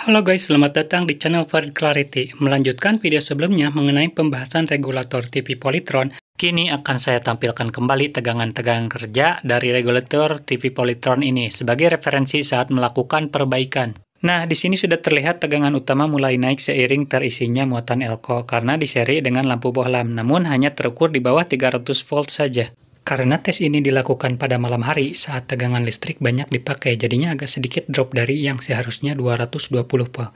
Halo guys, selamat datang di channel Farid Clarity. Melanjutkan video sebelumnya mengenai pembahasan regulator TV Polytron, kini akan saya tampilkan kembali tegangan-tegangan kerja dari regulator TV Polytron ini sebagai referensi saat melakukan perbaikan. Nah, di sini sudah terlihat tegangan utama mulai naik seiring terisinya muatan elko karena diseri dengan lampu bohlam, namun hanya terukur di bawah 300 volt saja. Karena tes ini dilakukan pada malam hari saat tegangan listrik banyak dipakai, jadinya agak sedikit drop dari yang seharusnya 220 volt.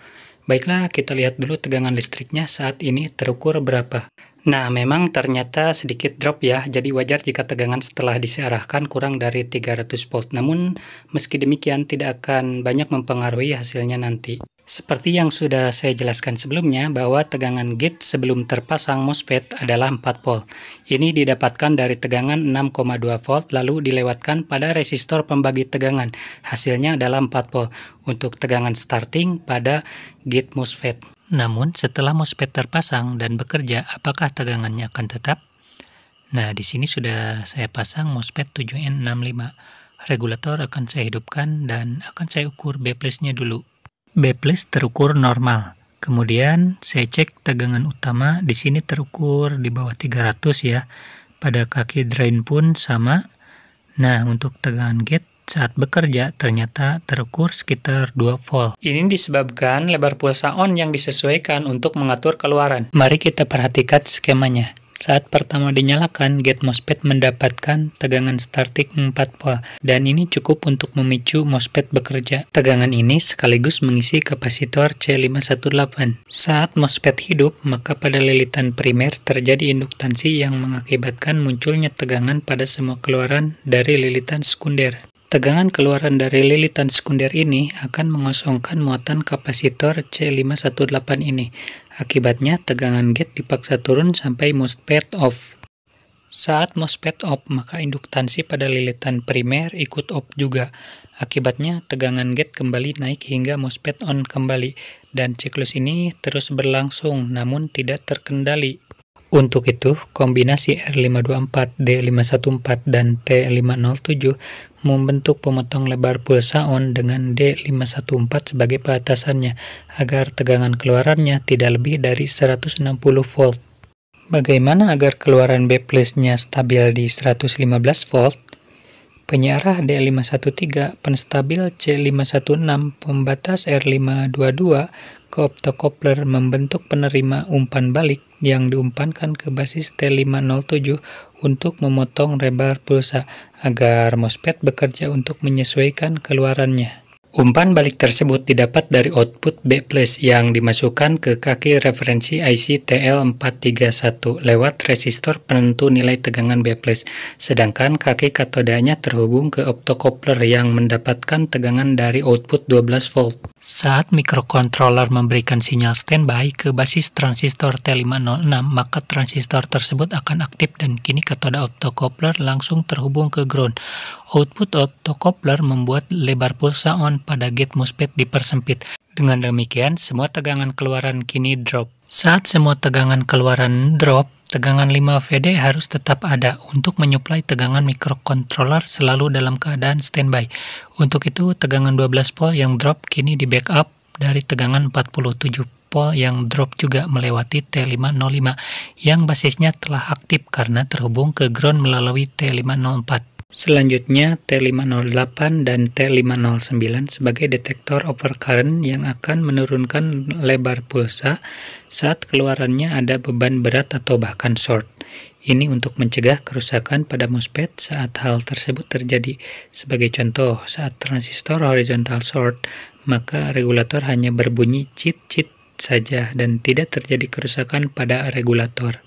Baiklah, kita lihat dulu tegangan listriknya saat ini terukur berapa. Nah, memang ternyata sedikit drop ya, jadi wajar jika tegangan setelah disearahkan kurang dari 300 volt. Namun, meski demikian tidak akan banyak mempengaruhi hasilnya nanti. Seperti yang sudah saya jelaskan sebelumnya, bahwa tegangan gate sebelum terpasang MOSFET adalah 4 volt. Ini didapatkan dari tegangan 6,2 volt lalu dilewatkan pada resistor pembagi tegangan. Hasilnya adalah 4 volt untuk tegangan starting pada gate MOSFET. Namun, setelah MOSFET terpasang dan bekerja, apakah tegangannya akan tetap? Nah, di sini sudah saya pasang MOSFET 7N65. Regulator akan saya hidupkan dan akan saya ukur B nya dulu. B terukur normal. Kemudian saya cek tegangan utama, di sini terukur di bawah 300 ya. Pada kaki drain pun sama. Nah, untuk tegangan gate saat bekerja ternyata terukur sekitar 2 volt. Ini disebabkan lebar pulsa on yang disesuaikan untuk mengatur keluaran. Mari kita perhatikan skemanya. Saat pertama dinyalakan, gate MOSFET mendapatkan tegangan starting 4 volt, dan ini cukup untuk memicu MOSFET bekerja. Tegangan ini sekaligus mengisi kapasitor C518. Saat MOSFET hidup, maka pada lilitan primer terjadi induktansi yang mengakibatkan munculnya tegangan pada semua keluaran dari lilitan sekunder. Tegangan keluaran dari lilitan sekunder ini akan mengosongkan muatan kapasitor C518 ini. Akibatnya, tegangan gate dipaksa turun sampai MOSFET off. Saat MOSFET off, maka induktansi pada lilitan primer ikut off juga. Akibatnya, tegangan gate kembali naik hingga MOSFET on kembali, dan siklus ini terus berlangsung namun tidak terkendali. Untuk itu, kombinasi R524, D514, dan T507 membentuk pemotong lebar pulsa on dengan D514 sebagai batasannya agar tegangan keluarannya tidak lebih dari 160 volt. Bagaimana agar keluaran B nya stabil di 115 volt? Penyiarah D513, penstabil C516, pembatas R522, ke optocoupler membentuk penerima umpan balik yang diumpankan ke basis T507 untuk memotong lebar pulsa agar MOSFET bekerja untuk menyesuaikan keluarannya. Umpan balik tersebut didapat dari output B+, yang dimasukkan ke kaki referensi IC TL431 lewat resistor penentu nilai tegangan B+, sedangkan kaki katodanya terhubung ke optocoupler yang mendapatkan tegangan dari output 12 volt. Saat mikrokontroler memberikan sinyal standby ke basis transistor T506, maka transistor tersebut akan aktif dan kini katoda optocoupler langsung terhubung ke ground. Output optocoupler membuat lebar pulsa on pada gate MOSFET dipersempit. Dengan demikian, semua tegangan keluaran kini drop. Saat semua tegangan keluaran drop, Tegangan 5 VD harus tetap ada untuk menyuplai tegangan mikrokontroler selalu dalam keadaan standby. Untuk itu, tegangan 12 volt yang drop kini di backup dari tegangan 47 volt yang drop juga melewati T505 yang basisnya telah aktif karena terhubung ke ground melalui T504. Selanjutnya T508 dan T509 sebagai detektor overcurrent yang akan menurunkan lebar pulsa saat keluarannya ada beban berat atau bahkan short. Ini untuk mencegah kerusakan pada MOSFET saat hal tersebut terjadi. Sebagai contoh, saat transistor horizontal short, maka regulator hanya berbunyi cit-cit saja dan tidak terjadi kerusakan pada regulator.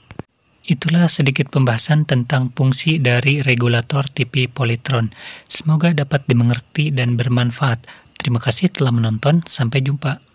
Itulah sedikit pembahasan tentang fungsi dari regulator TV Polytron. Semoga dapat dimengerti dan bermanfaat. Terima kasih telah menonton, sampai jumpa.